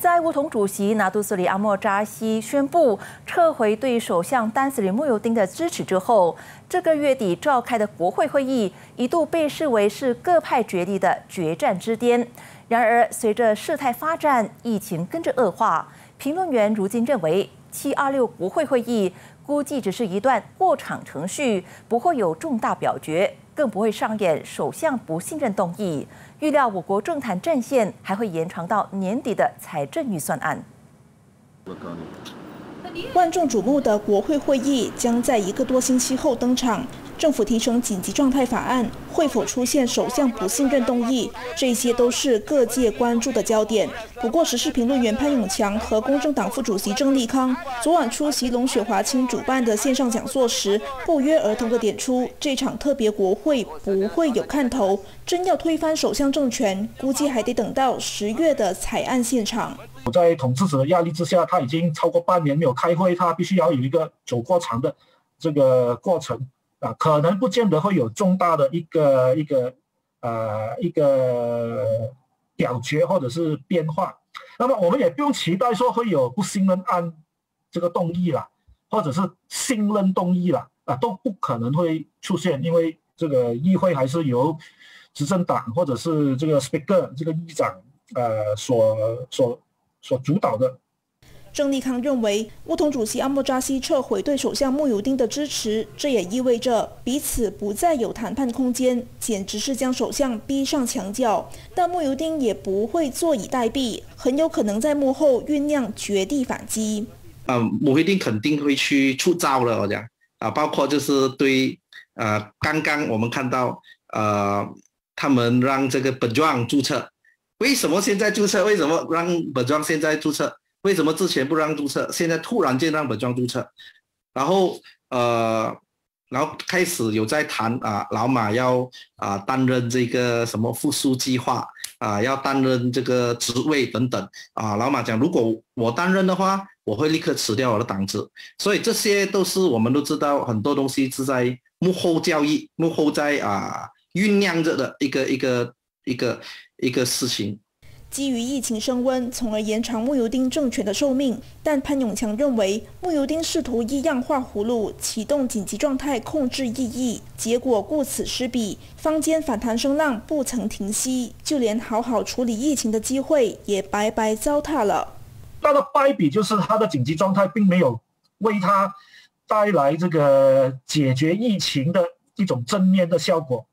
在乌统主席拿督斯里阿莫扎西宣布撤回对首相丹斯里穆尤丁的支持之后，这个月底召开的国会会议一度被视为是各派决力的决战之巅。然而，随着事态发展，疫情跟着恶化，评论员如今认为，七二六国会会议估计只是一段过场程序，不会有重大表决。更不会上演首相不信任动议。预料我国政坛战线还会延长到年底的财政预算案。万众瞩目的国会会议将在一个多星期后登场。政府提成紧急状态法案，会否出现首相不信任动议？这些都是各界关注的焦点。不过，时事评论员潘永强和公正党副主席郑立康昨晚出席龙雪华清主办的线上讲座时，不约而同地点出，这场特别国会不会有看头。真要推翻首相政权，估计还得等到十月的采案现场。在统治者的压力之下，他已经超过半年没有开会，他必须要有一个走过场的这个过程。啊，可能不见得会有重大的一个一个呃一个表决或者是变化，那么我们也不用期待说会有不信任案这个动议了，或者是信任动议了啊，都不可能会出现，因为这个议会还是由执政党或者是这个 Speaker 这个议长呃所所所主导的。郑立康认为，乌统主席阿莫扎西撤回对首相穆尤丁的支持，这也意味着彼此不再有谈判空间，简直是将首相逼上墙角。但穆尤丁也不会坐以待毙，很有可能在幕后酝酿绝地反击。啊，穆尤丁肯定会去出招了，我讲啊，包括就是对呃，刚刚我们看到呃，他们让这个本庄注册，为什么现在注册？为什么让本庄现在注册？为什么之前不让注册，现在突然间让本庄注册？然后呃，然后开始有在谈啊，老马要啊担任这个什么复苏计划啊，要担任这个职位等等啊。老马讲，如果我担任的话，我会立刻辞掉我的党职。所以这些都是我们都知道，很多东西是在幕后交易、幕后在啊酝酿着的一个一个一个一个事情。基于疫情升温，从而延长穆尤丁政权的寿命。但潘永强认为，穆尤丁试图一样画葫芦，启动紧急状态控制异议，结果顾此失彼。坊间反弹声浪不曾停息，就连好好处理疫情的机会也白白糟蹋了。他的败笔就是他的紧急状态并没有为他带来这个解决疫情的一种正面的效果。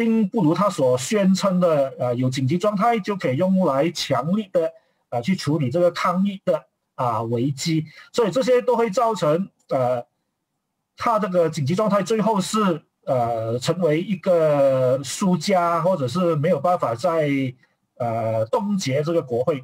并不如他所宣称的，呃，有紧急状态就可以用来强力的，呃，去处理这个抗疫的啊危机，所以这些都会造成，呃，他这个紧急状态最后是，呃，成为一个输家，或者是没有办法再，呃，冻结这个国会。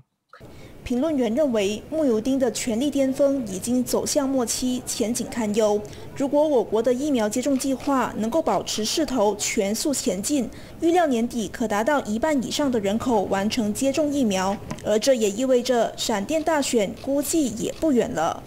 评论员认为，穆尤丁的权力巅峰已经走向末期，前景堪忧。如果我国的疫苗接种计划能够保持势头，全速前进，预料年底可达到一半以上的人口完成接种疫苗，而这也意味着闪电大选估计也不远了。